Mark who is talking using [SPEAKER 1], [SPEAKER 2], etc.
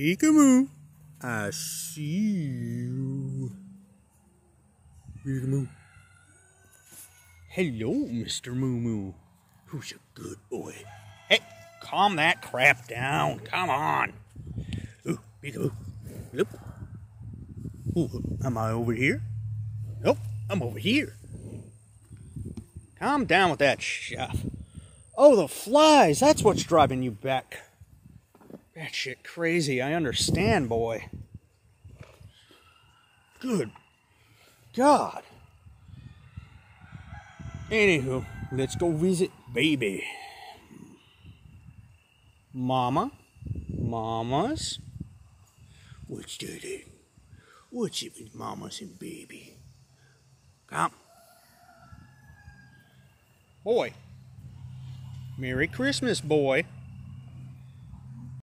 [SPEAKER 1] Peekaboo, I see you. Peekaboo. Hello, Mr. Moo Moo. Who's a good boy? Hey, calm that crap down. Come on. Ooh, peekaboo. Nope. Ooh, am I over here? Nope, I'm over here. Calm down with that stuff. Oh, the flies. That's what's driving you back. That shit crazy. I understand, boy. Good God. Anywho, let's go visit baby. Mama? Mamas? What's eh? What's it with mamas and baby? Come. Boy. Merry Christmas, boy.